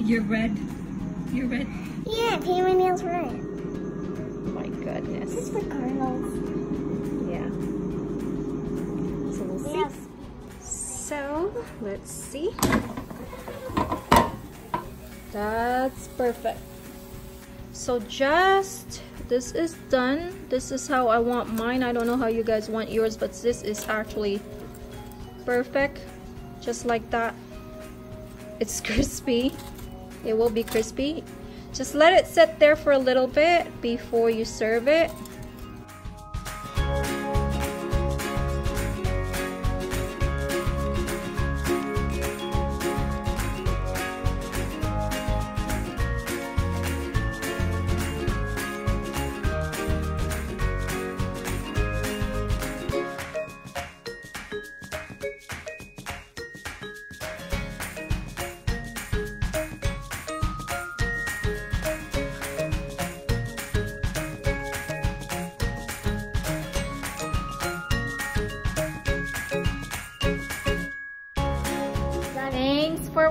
You're red. You're red. Yeah, paint my nails red. Oh my goodness. This is for Carlos. Yeah. So we'll see. Yes. So let's see. That's perfect. So just this is done. This is how I want mine. I don't know how you guys want yours, but this is actually perfect. Just like that. It's crispy. It will be crispy. Just let it sit there for a little bit before you serve it.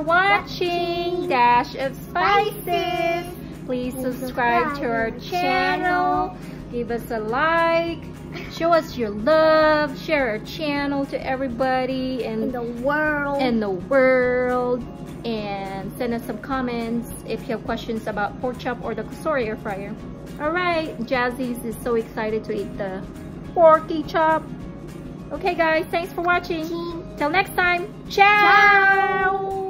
For watching Dash of Spices. Please subscribe to our channel. Give us a like. Show us your love. Share our channel to everybody In the world. in the world. And send us some comments if you have questions about pork chop or the Cosori air fryer. Alright, Jazzy's is so excited to eat the porky chop. Okay guys, thanks for watching. Till next time, ciao!